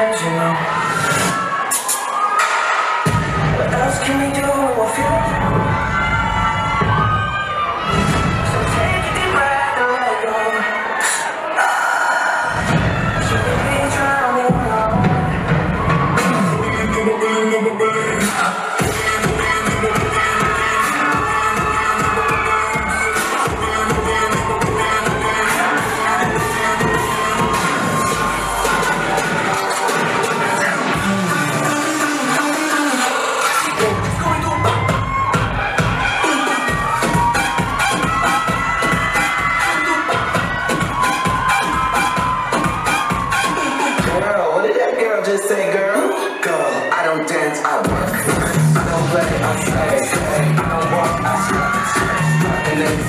times, you know. What else can we do?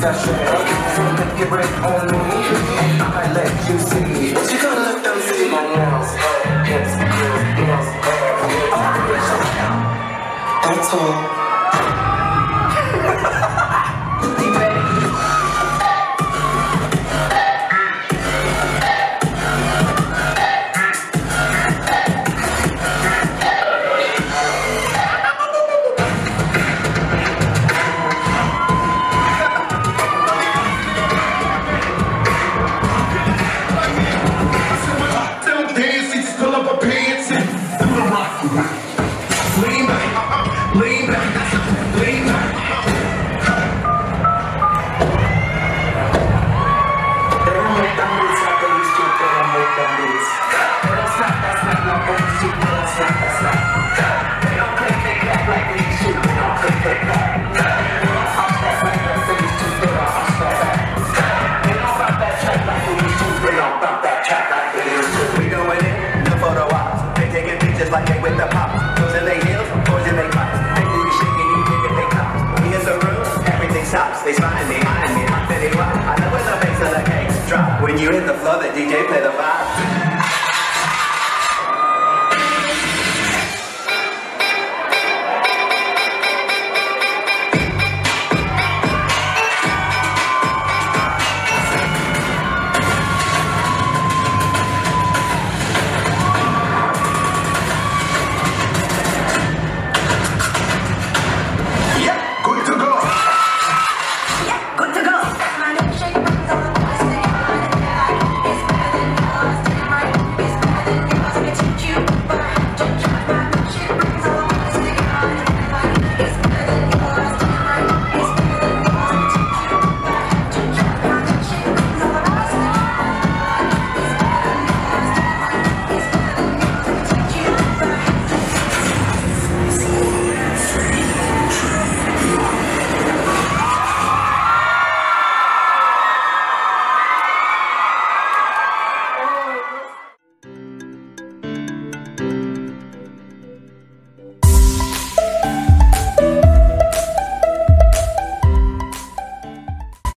session. You can give it on me. I let you see. When you're in the floor, the DJ play the vibe.